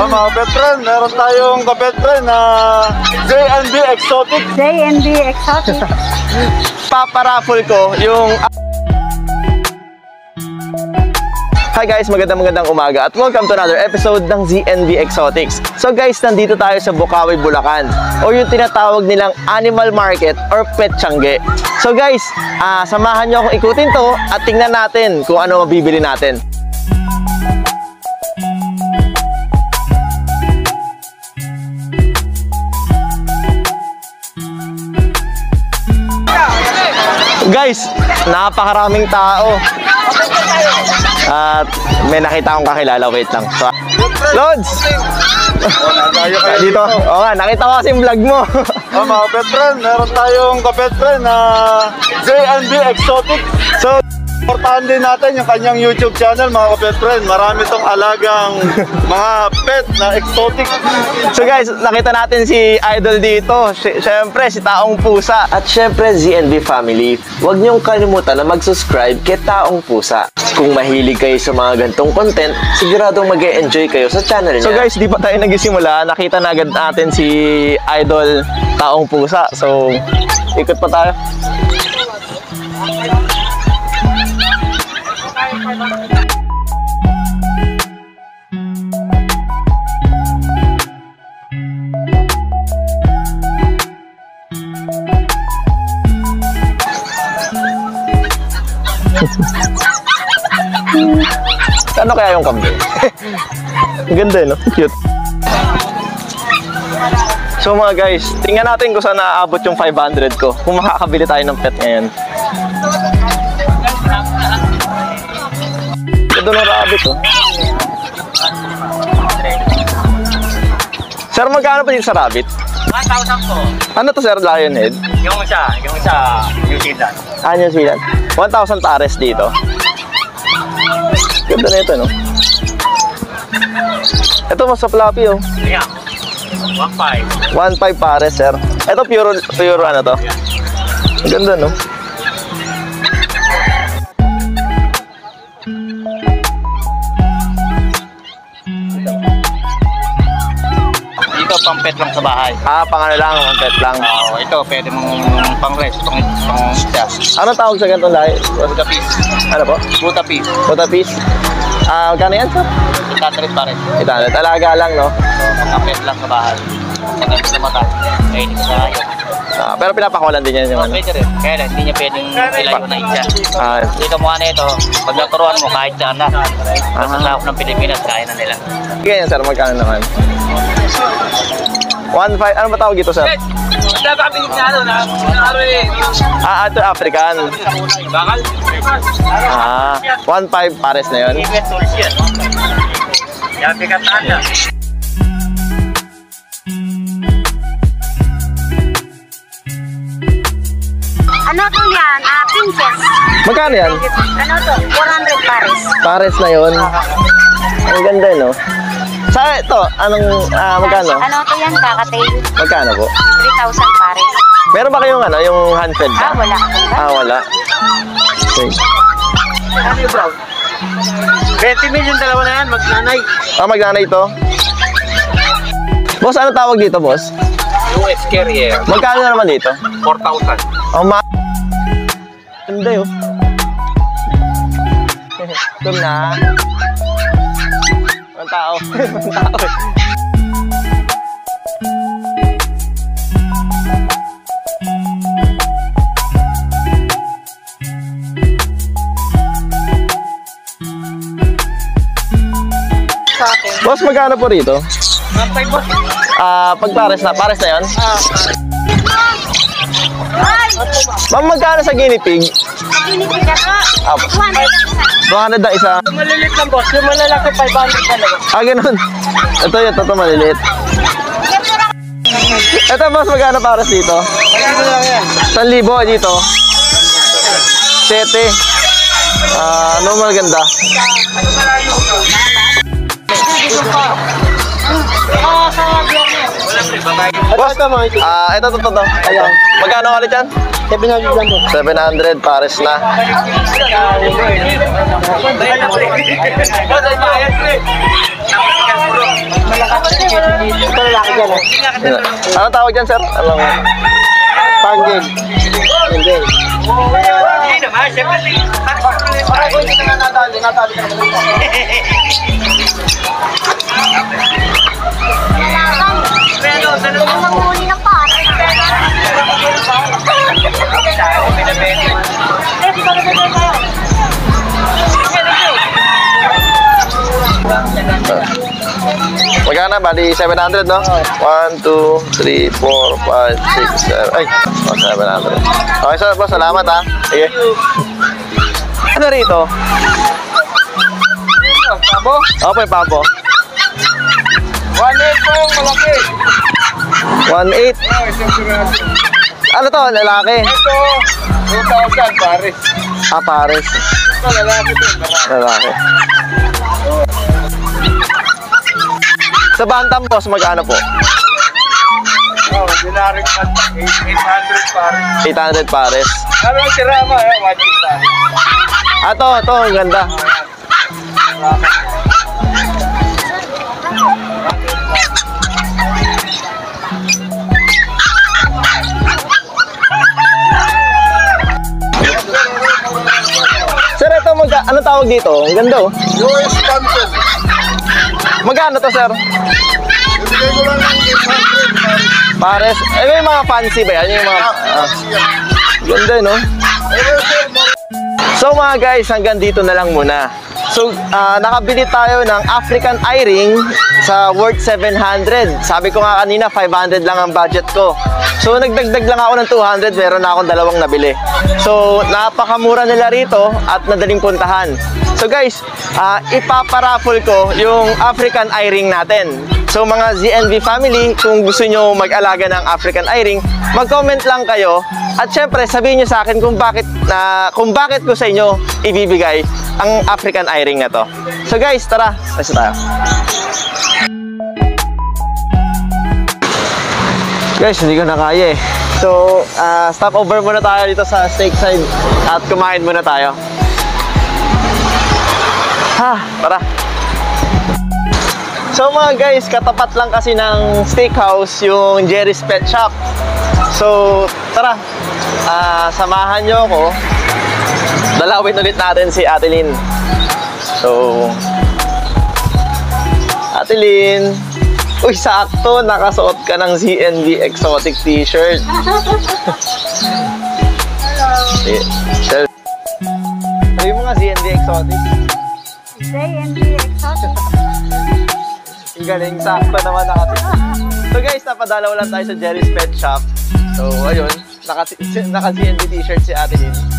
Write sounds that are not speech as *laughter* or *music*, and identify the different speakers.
Speaker 1: Oh, mga kapetren, meron tayong kapetren na J&B Exotic.
Speaker 2: J&B Exotic. *laughs*
Speaker 3: Paparaffle ko yung... Hi guys, magandang magandang umaga at welcome to another episode ng ZNB Exotics. So guys, nandito tayo sa Bukawi, Bulacan o yung tinatawag nilang Animal Market or Pet Tiangge. So guys, ah, samahan nyo akong ikutin to at tingnan natin kung ano mabibili natin. Guys, napakaraming tao. At may nakita akong kakilala. Wait lang. So, Lods! Dito. Oo nga, nakita ko kasi yung vlog mo.
Speaker 1: Oh, *laughs* mga kapetren, meron tayong kapetren na J&B Exotic.
Speaker 3: so,
Speaker 1: Portahan din natin yung kanyang YouTube channel, mga kapetren. Marami tong alagang *laughs* mga pet na exotic.
Speaker 3: so guys, nakita natin si Idol dito. Sy- Siyempre, si Taong Pusa. At syempre, ZNB family, huwag niyong kalimutan na mag-subscribe kay Taong Pusa. Kung mahilig kayo sa mga gantong content, siguradong mag enjoy kayo sa channel niya. So guys, di pa tayo nagsimula, nakita na agad natin si Idol Taong Pusa. So, ikot pa tayo. Ano kaya yung kambing? Ganda, no? Cute. So mga guys, tingnan natin kung saan naaabot yung 500 ko. Kung makakabili tayo ng pet ngayon. Ito ng rabbit, oh. Sir, magkano pa dito sa rabbit?
Speaker 4: 1,000 po.
Speaker 3: Ano to, sir? Lionhead?
Speaker 4: Yung isa, yung isa, New Zealand.
Speaker 3: Ah, New Zealand. 1,000 pares dito. Ganda na ito, no? Ito, mas sa floppy, oh.
Speaker 4: Ayan. 1,500.
Speaker 3: 1.5 pares, sir. Ito, pure, pure ano to? Ganda, no?
Speaker 4: Pang pet lang sa bahay.
Speaker 3: Ah, pang ano lang, pang pet lang.
Speaker 4: Oo, ito, pwede mong pang rest, pang, pang isda.
Speaker 3: Ano tawag sa ganitong lahi?
Speaker 4: Buta piece.
Speaker 3: Ano po?
Speaker 4: Buta piece.
Speaker 3: Buta piece? Ah, magkano yan, sir?
Speaker 4: Itatrit pa rin.
Speaker 3: Ito, ano, talaga lang, no?
Speaker 4: So, mga pet lang sa bahay. Maganda sa mata. Kainin ka sa kayo.
Speaker 3: Ah, pero pinapakawalan din yan yung ano.
Speaker 4: Pwede rin. Kaya lang, hindi niya pwedeng ilayo na isa.
Speaker 3: Ah,
Speaker 4: Dito mo ano ito, pag naturuan mo kahit saan na. Basta
Speaker 3: Aha.
Speaker 4: sa loob ng Pilipinas, kaya na nila.
Speaker 3: ganyan, sir, magkano naman? 1.5, ano ba tawag ito, sir? Ah, ito African.
Speaker 4: Bakal?
Speaker 3: Ah, 1.5 pares na yun.
Speaker 4: Tools yan. Yan, bigatan na.
Speaker 2: Ano to yan? Ah, princess.
Speaker 3: Magkano yan?
Speaker 2: Ano to? 400 pares.
Speaker 3: Pares na yun. Ang ganda, no? Sa ito, anong, ah, magkano?
Speaker 2: Ano to yan? Kakatail.
Speaker 3: Magkano po?
Speaker 2: 3,000 pares.
Speaker 3: Meron ba kayong ano, yung handfed
Speaker 2: Ah,
Speaker 3: ba?
Speaker 2: wala.
Speaker 3: Ah, wala. Okay.
Speaker 4: 20 million dalawa na yan, magnanay.
Speaker 3: Ah, magnanay ito? Boss, ano tawag dito, boss?
Speaker 4: US Carrier,
Speaker 3: Magkano na naman dito?
Speaker 4: 4,000.
Speaker 3: Oh, ma... Ganda yun. Ito na. Ang tao. *laughs* Ang tao.
Speaker 2: Akin.
Speaker 3: Boss, magkano po rito? Ah, pag pares na, pares na yun?
Speaker 2: Ay!
Speaker 3: Ma'am, magkano sa guinea pig?
Speaker 2: Pinipig ako.
Speaker 3: Ah, 200 na isa.
Speaker 4: Malilit lang boss, yung malalaki 500 dalawa.
Speaker 3: Ah, ganun. Ito yun, ito, maliliit. Ito, boss, magkano pares dito?
Speaker 4: Ano lang yan?
Speaker 3: 1,000 dito. 7. Ah, ano maganda? Ah, ito, ito, ito, ito. Ayan. Magkano ulit yan?
Speaker 1: 700 lang po.
Speaker 3: 700 pares na.
Speaker 2: Ito lalaki dyan ah.
Speaker 3: Anong tawag dyan, sir? Anong...
Speaker 1: Panggil.
Speaker 2: Hindi. Mamuli
Speaker 3: Magkano? Bali, 700, no? 1, 2, 3, 4, 5, 6, 7. Ay, oh, 700. Okay, sir, boss. Salamat, ha. Sige. Ano rito?
Speaker 1: Tabo?
Speaker 3: Opo, yung pabo.
Speaker 1: 1.8 po yung malaki.
Speaker 3: 1.8.
Speaker 1: Oh, isang.
Speaker 3: Ano to? Lalaki?
Speaker 1: Ito, 2,000 pares.
Speaker 3: Ah, pares.
Speaker 1: Ito, lalaki to. lalaki.
Speaker 3: Sa Bantam, boss, magkano po?
Speaker 1: Oh, dinaring kanta. 800 pares.
Speaker 3: 800 pares.
Speaker 1: Ano ang sirama? Eh, 1.8 pares.
Speaker 3: Ah, to, to, ang ganda. Sir, ito mag anong tawag dito? Ang ganda oh.
Speaker 1: US Phantom.
Speaker 3: Magkano to, sir?
Speaker 1: Ibigay ko lang ng 800 pares.
Speaker 3: Eh, may mga fancy ba yan? Yung mga... Ah, ganda, no? So mga guys, hanggang dito na lang muna. So, ah, nakabili tayo ng African eye ring sa worth 700. Sabi ko nga kanina, 500 lang ang budget ko. So, nagdagdag lang ako ng 200, meron na akong dalawang nabili. So, napakamura nila rito at madaling puntahan. So guys, ah, ipaparaffle ko yung African eye ring natin. So mga ZNV family, kung gusto nyo mag-alaga ng African eye mag-comment lang kayo at syempre sabihin nyo sa akin kung bakit na kung bakit ko sa inyo ibibigay ang African eye na to. So guys, tara, let's tayo. Guys, hindi ko na kaya eh. So, ah, stop over muna tayo dito sa steak side at kumain muna tayo. Ha, tara. So mga guys, katapat lang kasi ng steakhouse yung Jerry's Pet Shop. So, tara. Ah, samahan nyo ako. Dalawin ulit natin si Ate Lynn. So, Ate Lynn. Uy, sakto. Nakasuot ka ng ZNB Exotic T-shirt. Hello. Sabi mo nga ZNB Exotic.
Speaker 2: JNB Exotic.
Speaker 3: Galing, sakto naman nakati. So guys, napadalaw lang tayo sa Jerry's Pet Shop. So ayun, naka, naka CNB t-shirt si Ate Lynn.